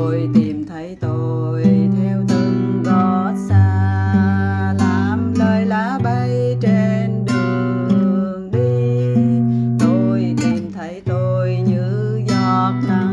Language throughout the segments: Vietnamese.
tôi tìm thấy tôi theo từng gót xa. Làm lời lá bay trên đường đi, tôi tìm thấy tôi như giọt nắng.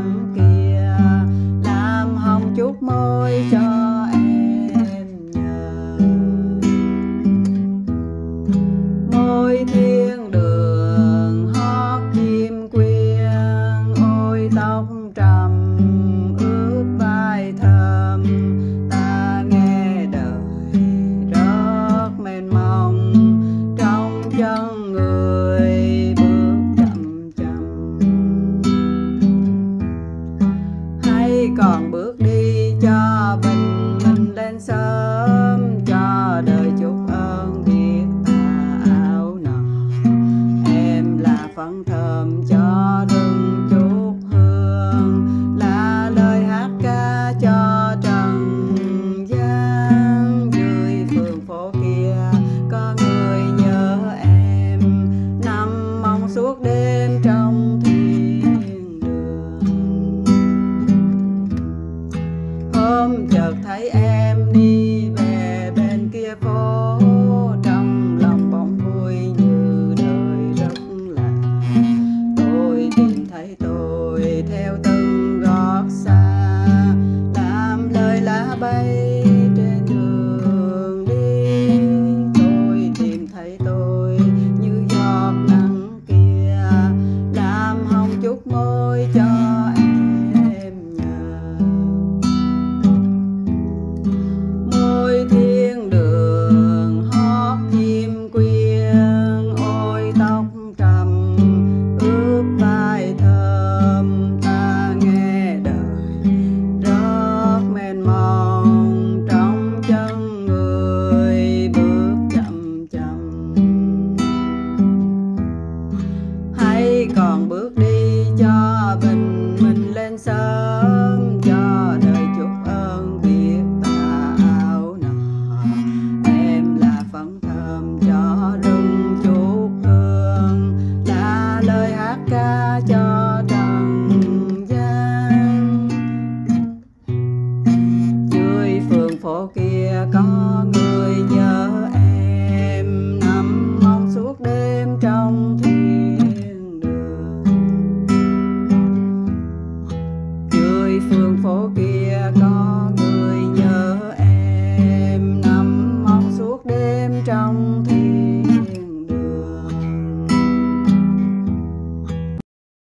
chợt thấy em đi. còn bước đi cho bình minh lên sớm, cho đời chúc ơn việc ta áo nọ em là phấn thơm cho rung chút hương, là lời hát ca cho trần gian. Dưới phường phố kia có người golden.